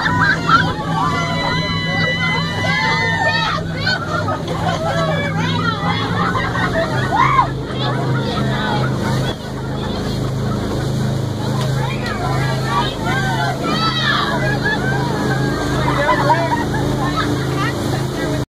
Ha ha ha!